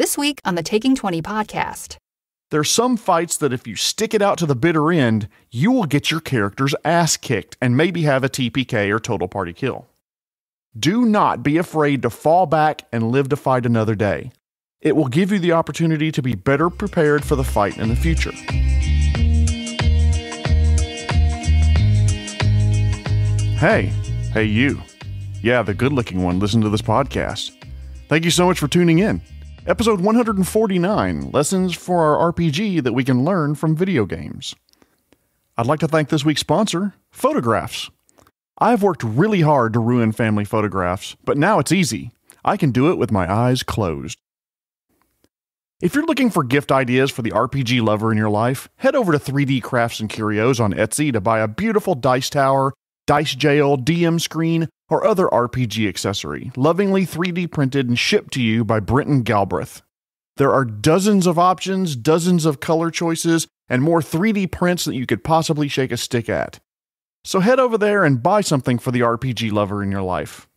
This week on the Taking 20 podcast. There are some fights that if you stick it out to the bitter end, you will get your character's ass kicked and maybe have a TPK or total party kill. Do not be afraid to fall back and live to fight another day. It will give you the opportunity to be better prepared for the fight in the future. Hey, hey, you. Yeah, the good looking one, listen to this podcast. Thank you so much for tuning in. Episode 149 Lessons for Our RPG That We Can Learn from Video Games. I'd like to thank this week's sponsor, Photographs. I've worked really hard to ruin family photographs, but now it's easy. I can do it with my eyes closed. If you're looking for gift ideas for the RPG lover in your life, head over to 3D Crafts and Curios on Etsy to buy a beautiful dice tower, dice jail, DM screen, or other RPG accessory, lovingly 3D printed and shipped to you by Brenton Galbraith. There are dozens of options, dozens of color choices, and more 3D prints that you could possibly shake a stick at. So head over there and buy something for the RPG lover in your life.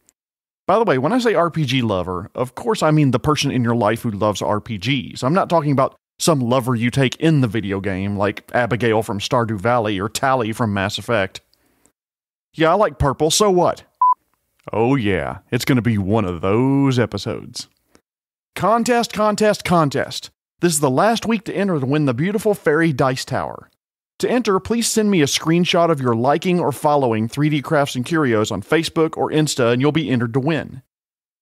By the way, when I say RPG lover, of course I mean the person in your life who loves RPGs. I'm not talking about some lover you take in the video game, like Abigail from Stardew Valley or Tali from Mass Effect. Yeah, I like purple, so what? Oh, yeah, it's going to be one of those episodes. Contest, contest, contest. This is the last week to enter to win the beautiful fairy dice tower. To enter, please send me a screenshot of your liking or following 3D Crafts and Curios on Facebook or Insta, and you'll be entered to win.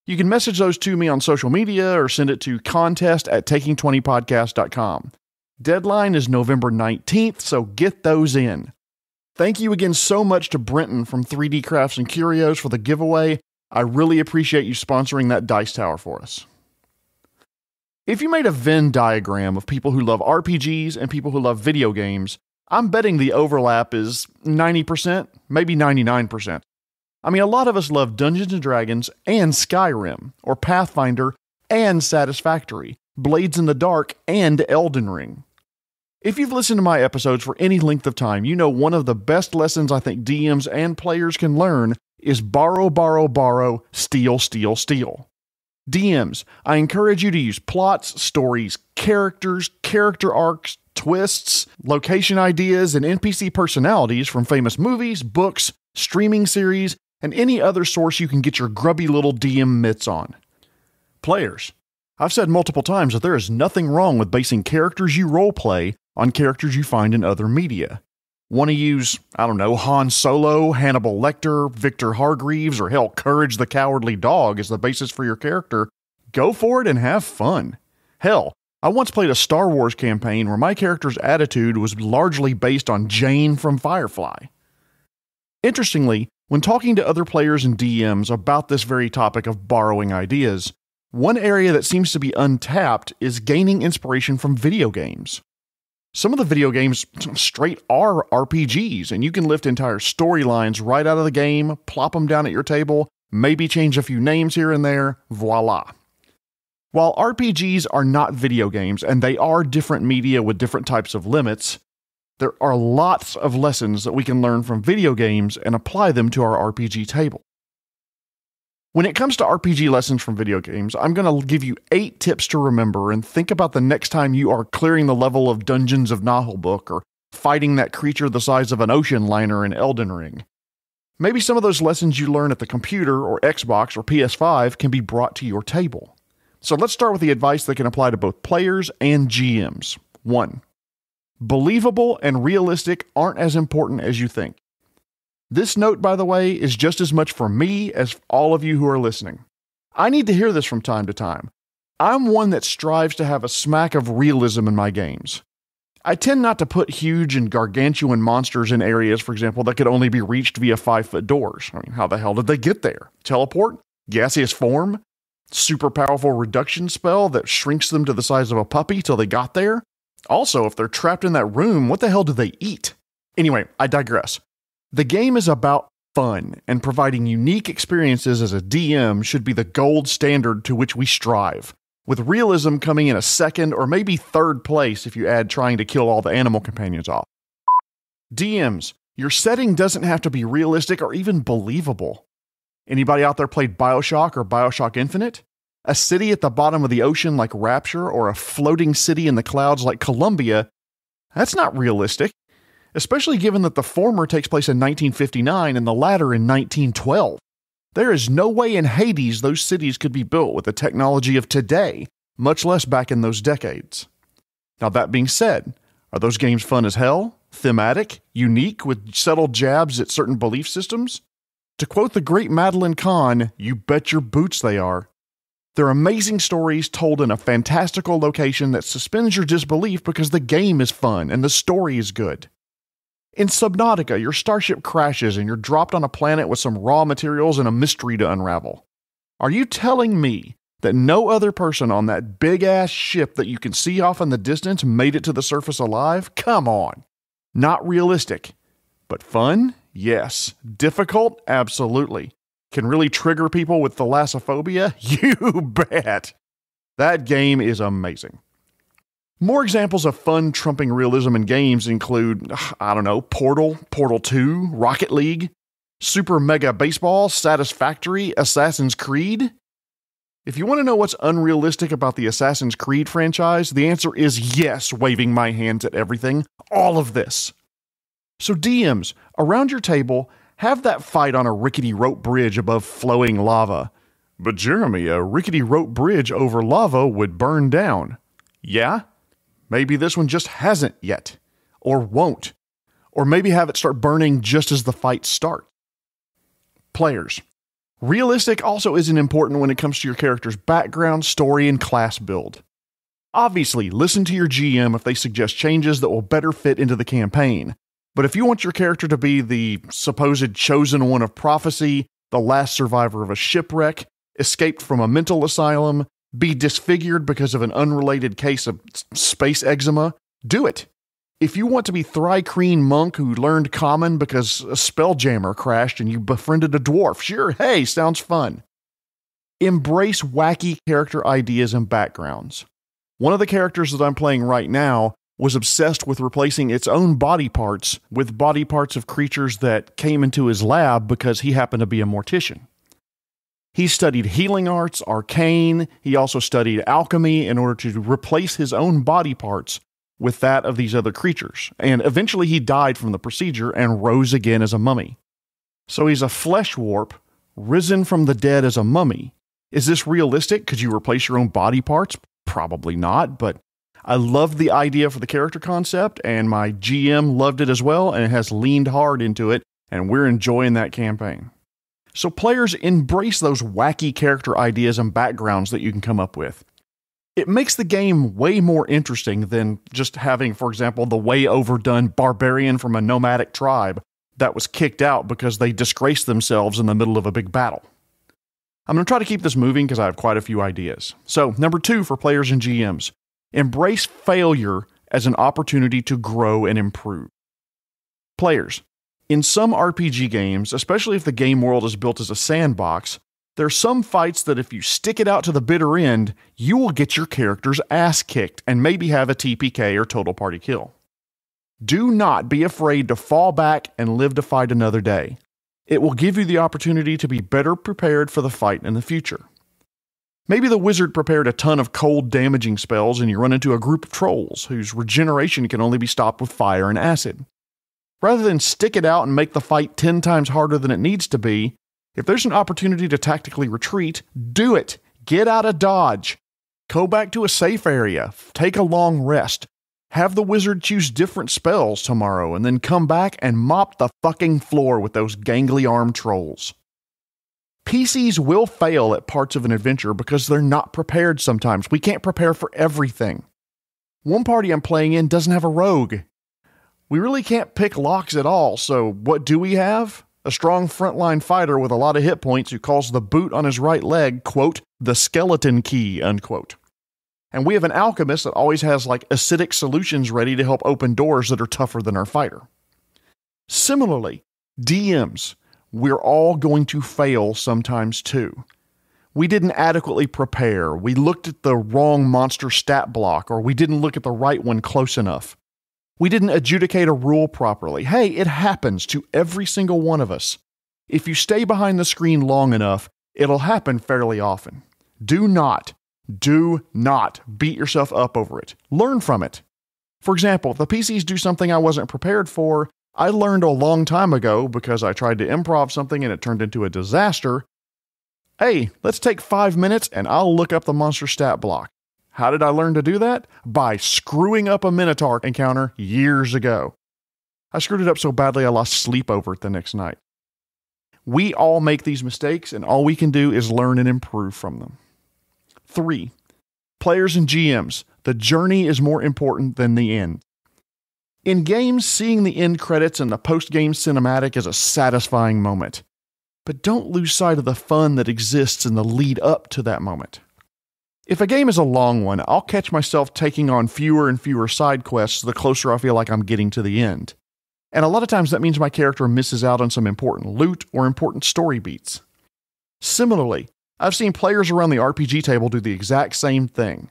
You can message those to me on social media or send it to contest at taking20podcast.com. Deadline is November 19th, so get those in. Thank you again so much to Brenton from 3D Crafts and Curios for the giveaway. I really appreciate you sponsoring that dice tower for us. If you made a Venn diagram of people who love RPGs and people who love video games, I'm betting the overlap is 90%, maybe 99%. I mean, a lot of us love Dungeons and Dragons and Skyrim, or Pathfinder and Satisfactory, Blades in the Dark and Elden Ring. If you've listened to my episodes for any length of time, you know one of the best lessons I think DMs and players can learn is borrow, borrow, borrow, steal, steal, steal. DMs, I encourage you to use plots, stories, characters, character arcs, twists, location ideas, and NPC personalities from famous movies, books, streaming series, and any other source you can get your grubby little DM mitts on. Players, I've said multiple times that there is nothing wrong with basing characters you roleplay on characters you find in other media. Want to use, I don't know, Han Solo, Hannibal Lecter, Victor Hargreeves, or hell, Courage the Cowardly Dog as the basis for your character? Go for it and have fun. Hell, I once played a Star Wars campaign where my character's attitude was largely based on Jayne from Firefly. Interestingly, when talking to other players and DMs about this very topic of borrowing ideas, one area that seems to be untapped is gaining inspiration from video games. Some of the video games straight are RPGs, and you can lift entire storylines right out of the game, plop them down at your table, maybe change a few names here and there, voila. While RPGs are not video games and they are different media with different types of limits, there are lots of lessons that we can learn from video games and apply them to our RPG table. When it comes to RPG lessons from video games, I'm going to give you eight tips to remember and think about the next time you are clearing the level of Dungeons of Naheulbeuk or fighting that creature the size of an ocean liner in Elden Ring. Maybe some of those lessons you learn at the computer or Xbox or PS5 can be brought to your table. So let's start with the advice that can apply to both players and GMs. 1. Believable and realistic aren't as important as you think. This note, by the way, is just as much for me as all of you who are listening. I need to hear this from time to time. I'm one that strives to have a smack of realism in my games. I tend not to put huge and gargantuan monsters in areas, for example, that could only be reached via five foot doors. I mean, how the hell did they get there? Teleport? Gaseous form? Super powerful reduction spell that shrinks them to the size of a puppy till they got there? Also, if they're trapped in that room, what the hell do they eat? Anyway, I digress. The game is about fun, and providing unique experiences as a DM should be the gold standard to which we strive, with realism coming in a second or maybe third place if you add trying to kill all the animal companions off. DMs, your setting doesn't have to be realistic or even believable. Anybody out there played BioShock or BioShock Infinite? A city at the bottom of the ocean like Rapture or a floating city in the clouds like Columbia, that's not realistic, especially given that the former takes place in 1959 and the latter in 1912. There is no way in Hades those cities could be built with the technology of today, much less back in those decades. Now, that being said, are those games fun as hell? Thematic? Unique with subtle jabs at certain belief systems? To quote the great Madeline Kahn, you bet your boots they are. They're amazing stories told in a fantastical location that suspends your disbelief because the game is fun and the story is good. In Subnautica, your starship crashes and you're dropped on a planet with some raw materials and a mystery to unravel. Are you telling me that no other person on that big ass ship that you can see off in the distance made it to the surface alive? Come on. Not realistic. But fun? Yes. Difficult? Absolutely. Can really trigger people with thalassophobia? You bet. That game is amazing. More examples of fun trumping realism in games include, I don't know, Portal, Portal 2, Rocket League, Super Mega Baseball, Satisfactory, Assassin's Creed. If you want to know what's unrealistic about the Assassin's Creed franchise, the answer is yes, waving my hands at everything. All of this. So, DMs, around your table, have that fight on a rickety rope bridge above flowing lava. But, Jeremy, a rickety rope bridge over lava would burn down. Yeah? Maybe this one just hasn't yet, or won't. Or maybe have it start burning just as the fight starts. Players. Realistic also isn't important when it comes to your character's background, story, and class build. Obviously, listen to your GM if they suggest changes that will better fit into the campaign. But if you want your character to be the supposed chosen one of prophecy, the last survivor of a shipwreck, escaped from a mental asylum, be disfigured because of an unrelated case of space eczema, do it. If you want to be Thri-kreen monk who learned common because a spelljammer crashed and you befriended a dwarf, sure, hey, sounds fun. Embrace wacky character ideas and backgrounds. One of the characters that I'm playing right now was obsessed with replacing its own body parts with body parts of creatures that came into his lab because he happened to be a mortician. He studied healing arts, arcane. He also studied alchemy in order to replace his own body parts with that of these other creatures. And eventually he died from the procedure and rose again as a mummy. So he's a flesh warp, risen from the dead as a mummy. Is this realistic? Could you replace your own body parts? Probably not, but I loved the idea for the character concept, and my GM loved it as well and has leaned hard into it, and we're enjoying that campaign. So players embrace those wacky character ideas and backgrounds that you can come up with it makes the game way more interesting than just having, for example, the way overdone barbarian from a nomadic tribe that was kicked out because they disgraced themselves in the middle of a big battle. I'm going to try to keep this moving because I have quite a few ideas. So, number two for players and GMs embrace failure as an opportunity to grow and improve. Players, in some RPG games, especially if the game world is built as a sandbox, there are some fights that if you stick it out to the bitter end, you will get your character's ass kicked and maybe have a TPK or total party kill. Do not be afraid to fall back and live to fight another day. It will give you the opportunity to be better prepared for the fight in the future. Maybe the wizard prepared a ton of cold damaging spells and you run into a group of trolls whose regeneration can only be stopped with fire and acid. Rather than stick it out and make the fight 10 times harder than it needs to be, if there's an opportunity to tactically retreat, do it. Get out of Dodge. Go back to a safe area. Take a long rest. Have the wizard choose different spells tomorrow and then come back and mop the fucking floor with those gangly armed trolls. PCs will fail at parts of an adventure because they're not prepared sometimes. We can't prepare for everything. One party I'm playing in doesn't have a rogue. We really can't pick locks at all, so what do we have? a strong frontline fighter with a lot of hit points who calls the boot on his right leg, quote, the skeleton key, unquote. And we have an alchemist that always has like acidic solutions ready to help open doors that are tougher than our fighter. Similarly, DMs, we're all going to fail sometimes too. We didn't adequately prepare, we looked at the wrong monster stat block, or we didn't look at the right one close enough. We didn't adjudicate a rule properly. Hey, it happens to every single one of us. If you stay behind the screen long enough, it'll happen fairly often. Do not, do not beat yourself up over it. Learn from it. For example, the PCs do something I wasn't prepared for, I learned a long time ago because I tried to improv something and it turned into a disaster. Hey, let's take five minutes and I'll look up the monster stat block. How did I learn to do that? By screwing up a Minotaur encounter years ago. I screwed it up so badly I lost sleep over it the next night. We all make these mistakes, and all we can do is learn and improve from them. Three, players and GMs, the journey is more important than the end. In games, seeing the end credits and the post game cinematic is a satisfying moment. But don't lose sight of the fun that exists in the lead up to that moment. If a game is a long one, I'll catch myself taking on fewer and fewer side quests the closer I feel like I'm getting to the end. And a lot of times that means my character misses out on some important loot or important story beats. Similarly, I've seen players around the RPG table do the exact same thing.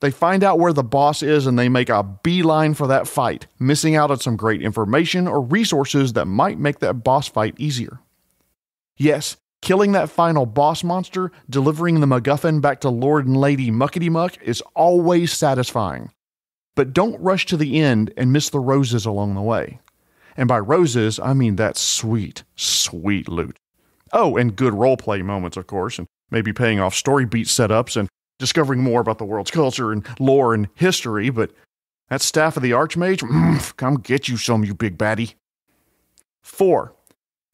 They find out where the boss is and they make a beeline for that fight, missing out on some great information or resources that might make that boss fight easier. Yes, killing that final boss monster, delivering the MacGuffin back to Lord and Lady Muckety Muck is always satisfying. But don't rush to the end and miss the roses along the way. And by roses, I mean that sweet, sweet loot. Oh, and good roleplay moments, of course, and maybe paying off story beat setups and discovering more about the world's culture and lore and history, but that staff of the Archmage, mm, come get you some, you big baddie. 4.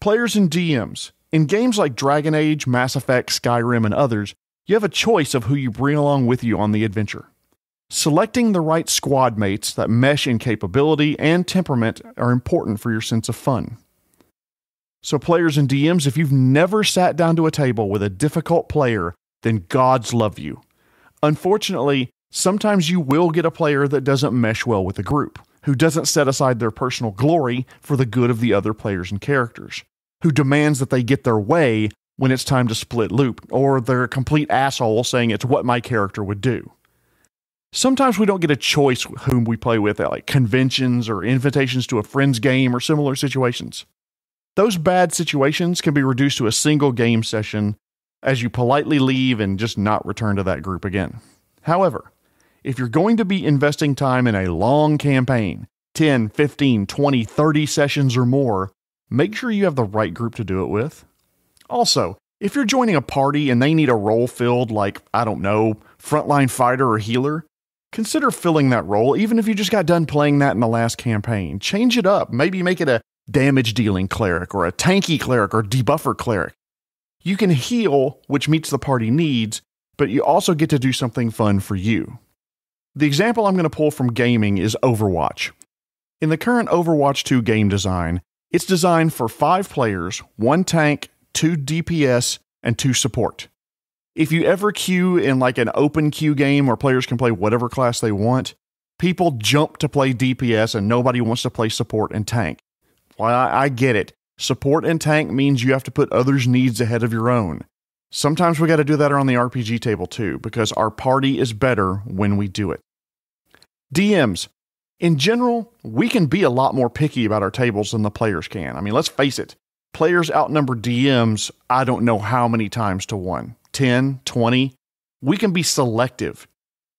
Players and DMs. In games like Dragon Age, Mass Effect, Skyrim, and others, you have a choice of who you bring along with you on the adventure. Selecting the right squad mates that mesh in capability and temperament are important for your sense of fun. So, players and DMs, if you've never sat down to a table with a difficult player, then gods love you. Unfortunately, sometimes you will get a player that doesn't mesh well with the group, who doesn't set aside their personal glory for the good of the other players and characters, who demands that they get their way when it's time to split loop, or they're a complete asshole saying it's what my character would do. Sometimes we don't get a choice whom we play with at like conventions or invitations to a friend's game or similar situations. Those bad situations can be reduced to a single game session as you politely leave and just not return to that group again. However, if you're going to be investing time in a long campaign, 10, 15, 20, 30 sessions or more, make sure you have the right group to do it with. Also, if you're joining a party and they need a role filled, like, I don't know, frontline fighter or healer, consider filling that role, even if you just got done playing that in the last campaign. Change it up. Maybe make it a damage dealing cleric or a tanky cleric or debuffer cleric. You can heal, which meets the party needs, but you also get to do something fun for you. The example I'm going to pull from gaming is Overwatch. In the current Overwatch 2 game design, it's designed for five players, one tank, two DPS, and two support. If you ever queue in like an open queue game where players can play whatever class they want, people jump to play DPS and nobody wants to play support and tank. Well, I, I get it. Support and tank means you have to put others' needs ahead of your own. Sometimes we got to do that around the RPG table too, because our party is better when we do it. DMs. In general, we can be a lot more picky about our tables than the players can. I mean, let's face it, players outnumber DMs, I don't know how many times to one 10, 20. We can be selective.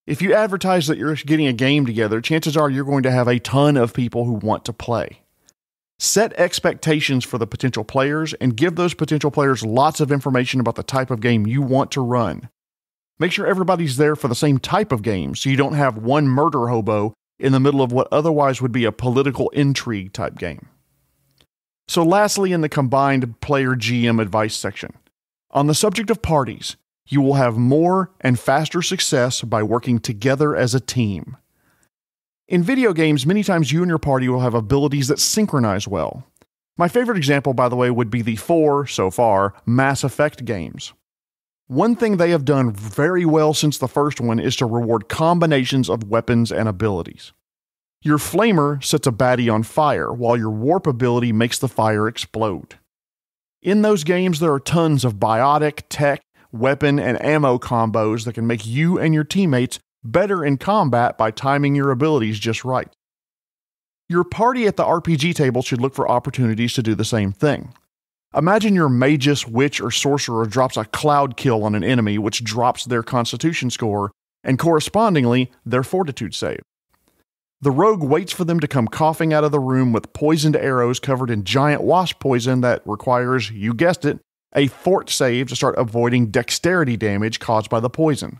If you advertise that you're getting a game together, chances are you're going to have a ton of people who want to play. Set expectations for the potential players and give those potential players lots of information about the type of game you want to run. Make sure everybody's there for the same type of game so you don't have one murder hobo in the middle of what otherwise would be a political intrigue type game. So, lastly, in the combined player GM advice section, on the subject of parties, you will have more and faster success by working together as a team. In video games, many times you and your party will have abilities that synchronize well. My favorite example, by the way, would be the four, so far, Mass Effect games. One thing they have done very well since the first one is to reward combinations of weapons and abilities. Your flamer sets a baddie on fire, while your warp ability makes the fire explode. In those games, there are tons of biotic, tech, weapon, and ammo combos that can make you and your teammates better in combat by timing your abilities just right. Your party at the RPG table should look for opportunities to do the same thing. Imagine your magus, witch, or sorcerer drops a cloud kill on an enemy, which drops their constitution score and correspondingly their fortitude save. The rogue waits for them to come coughing out of the room with poisoned arrows covered in giant wasp poison that requires, you guessed it, a fort save to start avoiding dexterity damage caused by the poison.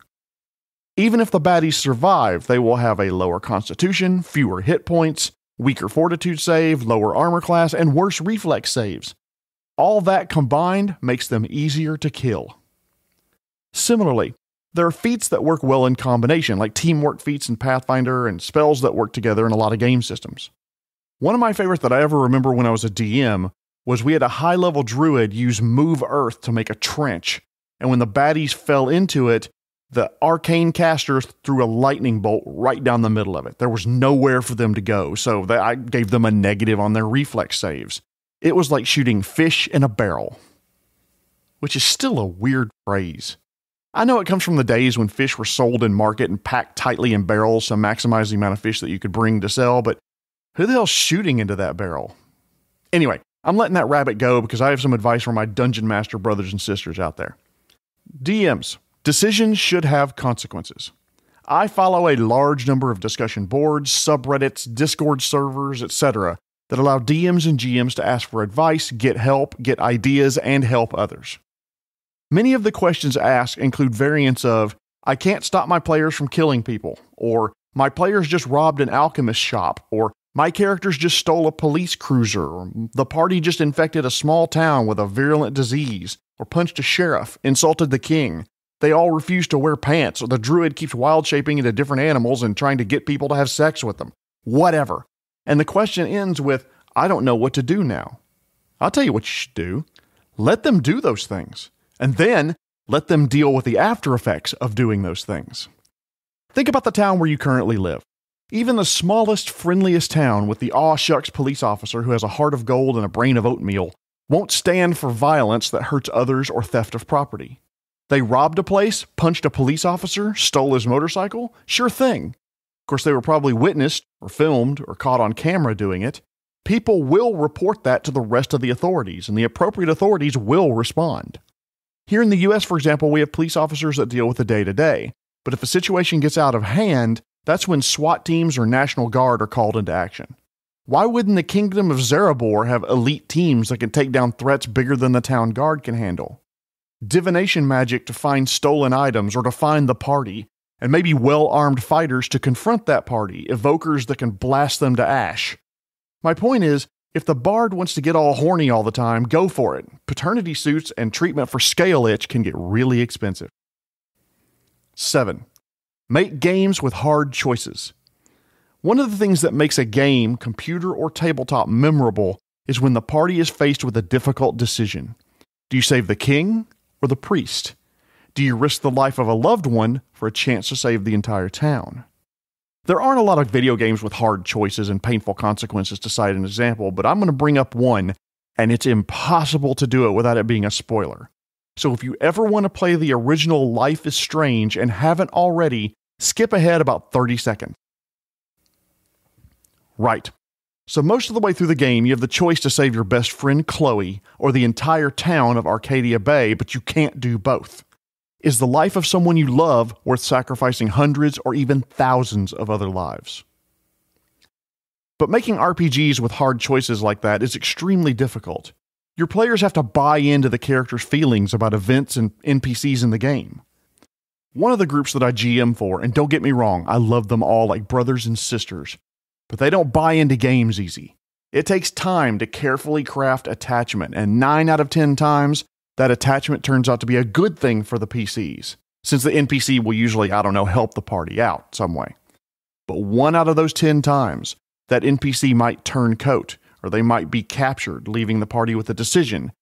Even if the baddies survive, they will have a lower constitution, fewer hit points, weaker fortitude save, lower armor class, and worse reflex saves. All that combined makes them easier to kill. Similarly, there are feats that work well in combination, like teamwork feats in Pathfinder and spells that work together in a lot of game systems. One of my favorites that I ever remember when I was a DM was we had a high level druid use Move Earth to make a trench, and when the baddies fell into it, the arcane caster threw a lightning bolt right down the middle of it. There was nowhere for them to go, so I gave them a negative on their reflex saves. It was like shooting fish in a barrel, which is still a weird phrase. I know it comes from the days when fish were sold in market and packed tightly in barrels to maximize the amount of fish that you could bring to sell, but who the hell's shooting into that barrel? Anyway, I'm letting that rabbit go because I have some advice for my dungeon master brothers and sisters out there. DMs, decisions should have consequences. I follow a large number of discussion boards, subreddits, Discord servers, etc., that allow DMs and GMs to ask for advice, get help, get ideas, and help others. Many of the questions asked include variants of, I can't stop my players from killing people, or my players just robbed an alchemist shop, or my characters just stole a police cruiser, or the party just infected a small town with a virulent disease, or punched a sheriff, insulted the king. They all refuse to wear pants, or the druid keeps wild shaping into different animals and trying to get people to have sex with them. Whatever. And the question ends with, I don't know what to do now. I'll tell you what you should do. Let them do those things, and then let them deal with the after effects of doing those things. Think about the town where you currently live. Even the smallest, friendliest town with the aw shucks police officer who has a heart of gold and a brain of oatmeal won't stand for violence that hurts others or theft of property. They robbed a place, punched a police officer, stole his motorcycle? Sure thing. Of course, they were probably witnessed or filmed or caught on camera doing it. People will report that to the rest of the authorities, and the appropriate authorities will respond. Here in the US, for example, we have police officers that deal with the day to day. But if a situation gets out of hand, that's when SWAT teams or National Guard are called into action. Why wouldn't the Kingdom of Zerabor have elite teams that can take down threats bigger than the town guard can handle? Divination magic to find stolen items or to find the party, and maybe well armed fighters to confront that party, evokers that can blast them to ash. My point is, if the bard wants to get all horny all the time, go for it. Paternity suits and treatment for scale itch can get really expensive. 7. Make games with hard choices. One of the things that makes a game, computer or tabletop, memorable is when the party is faced with a difficult decision. Do you save the king or the priest? Do you risk the life of a loved one for a chance to save the entire town? There aren't a lot of video games with hard choices and painful consequences to cite an example, but I'm going to bring up one, and it's impossible to do it without it being a spoiler. So if you ever want to play the original Life is Strange and haven't already, skip ahead about 30 seconds. Right. So, most of the way through the game, you have the choice to save your best friend Chloe or the entire town of Arcadia Bay, but you can't do both. Is the life of someone you love worth sacrificing hundreds or even thousands of other lives? But making RPGs with hard choices like that is extremely difficult. Your players have to buy into the character's feelings about events and NPCs in the game. One of the groups that I GM for, and don't get me wrong, I love them all like brothers and sisters, but they don't buy into games easy. It takes time to carefully craft attachment, and 9 out of 10 times, that attachment turns out to be a good thing for the PCs, since the NPC will usually, I don't know, help the party out some way. But one out of those 10 times, that NPC might turn coat or they might be captured, leaving the party with a decision.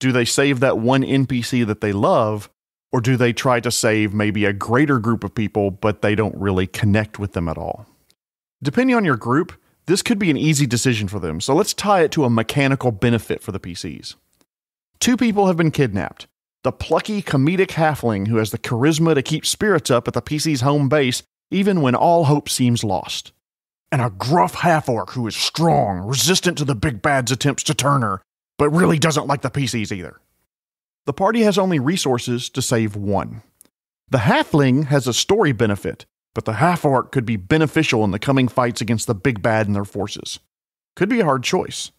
Do they save that one NPC that they love, or do they try to save maybe a greater group of people, but they don't really connect with them at all? Depending on your group, this could be an easy decision for them, so let's tie it to a mechanical benefit for the PCs. Two people have been kidnapped. The plucky comedic halfling who has the charisma to keep spirits up at the PC's home base even when all hope seems lost and a gruff half orc who is strong, resistant to the big bad's attempts to turn her, but really doesn't like the PCs either. The party has only resources to save one. The halfling has a story benefit, but the half orc could be beneficial in the coming fights against the big bad and their forces. Could be a hard choice.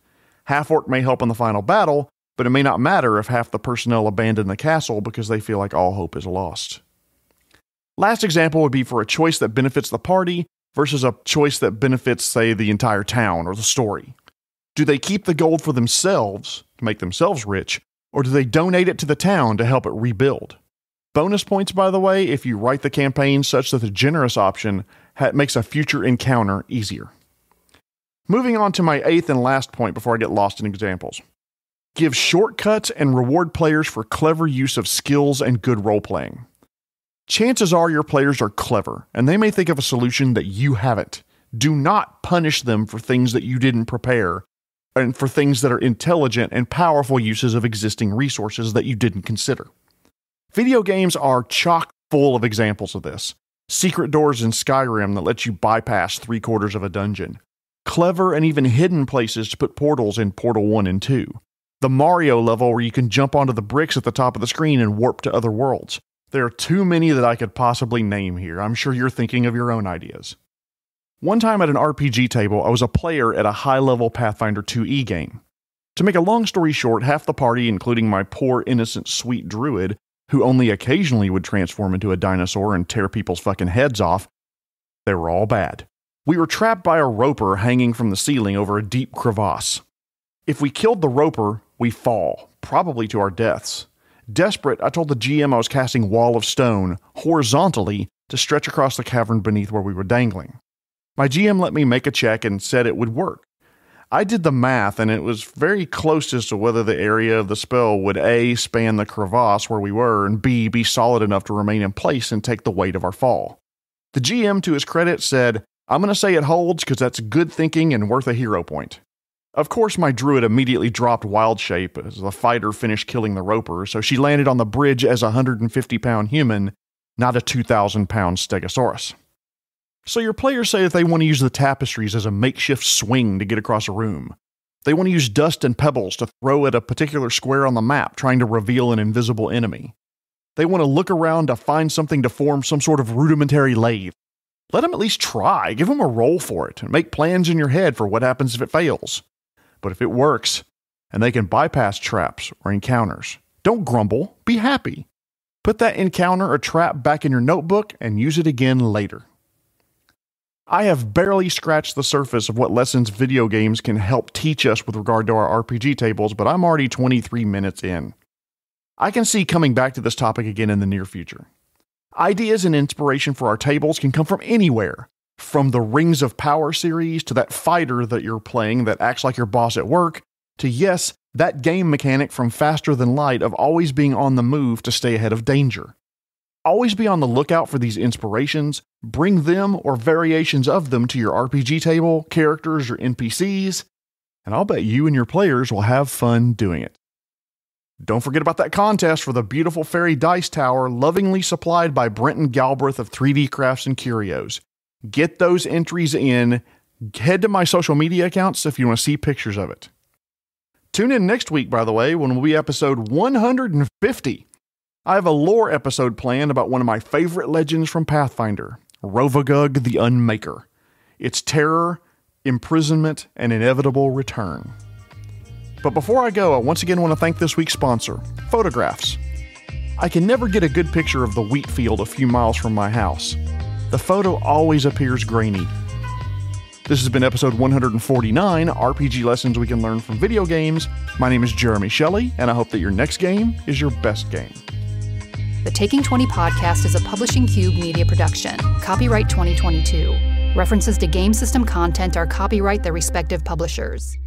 Half orc may help in the final battle, but it may not matter if half the personnel abandon the castle because they feel like all hope is lost. Last example would be for a choice that benefits the party versus a choice that benefits, say, the entire town or the story. Do they keep the gold for themselves to make themselves rich, or do they donate it to the town to help it rebuild? Bonus points, by the way, if you write the campaign such that the generous option makes a future encounter easier. Moving on to my eighth and last point before I get lost in examples. Give shortcuts and reward players for clever use of skills and good role playing. Chances are your players are clever, and they may think of a solution that you haven't. Do not punish them for things that you didn't prepare and for things that are intelligent and powerful uses of existing resources that you didn't consider. Video games are chock full of examples of this. Secret doors in Skyrim that let you bypass three quarters of a dungeon. Clever and even hidden places to put portals in Portal 1 and 2. The Mario level where you can jump onto the bricks at the top of the screen and warp to other worlds. There are too many that I could possibly name here. I'm sure you're thinking of your own ideas. One time at an RPG table, I was a player at a high level Pathfinder 2e game. To make a long story short, half the party, including my poor, innocent, sweet druid, who only occasionally would transform into a dinosaur and tear people's fucking heads off, they were all bad. We were trapped by a roper hanging from the ceiling over a deep crevasse. If we killed the roper, we fall, probably to our deaths. Desperate, I told the GM I was casting Wall of Stone horizontally to stretch across the cavern beneath where we were dangling. My GM let me make a check and said it would work. I did the math, and it was very close as to whether the area of the spell would A, span the crevasse where we were, and B, be solid enough to remain in place and take the weight of our fall. The GM, to his credit, said, I'm going to say it holds because that's good thinking and worth a hero point. Of course, my druid immediately dropped wild shape as the fighter finished killing the roper, so she landed on the bridge as a 150 pound human, not a 2,000 pound stegosaurus. So your players say that they want to use the tapestries as a makeshift swing to get across a room. They want to use dust and pebbles to throw at a particular square on the map, trying to reveal an invisible enemy. They want to look around to find something to form some sort of rudimentary lathe. Let them at least try, give them a roll for it, and make plans in your head for what happens if it fails. But if it works, and they can bypass traps or encounters, don't grumble, be happy. Put that encounter or trap back in your notebook and use it again later. I have barely scratched the surface of what lessons video games can help teach us with regard to our RPG tables, but I'm already 23 minutes in. I can see coming back to this topic again in the near future. Ideas and inspiration for our tables can come from anywhere, from the Rings of Power series to that fighter that you're playing that acts like your boss at work, to yes, that game mechanic from Faster Than Light of always being on the move to stay ahead of danger. Always be on the lookout for these inspirations, bring them or variations of them to your RPG table, characters, or NPCs, and I'll bet you and your players will have fun doing it. Don't forget about that contest for the beautiful fairy dice tower lovingly supplied by Brenton Galbraith of 3D Crafts and Curios. Get those entries in. Head to my social media accounts if you want to see pictures of it. Tune in next week, by the way, when we'll be episode 150 I have a lore episode planned about one of my favorite legends from Pathfinder Rovagug the Unmaker. Its terror, imprisonment, and inevitable return. But before I go, I once again want to thank this week's sponsor, Photographs. I can never get a good picture of the wheat field a few miles from my house. The photo always appears grainy. This has been episode 149 RPG Lessons We Can Learn from Video Games. My name is Jeremy Shelley, and I hope that your next game is your best game. The Taking 20 podcast is a Publishing Cube media production. Copyright 2022. References to game system content are copyright the respective publishers.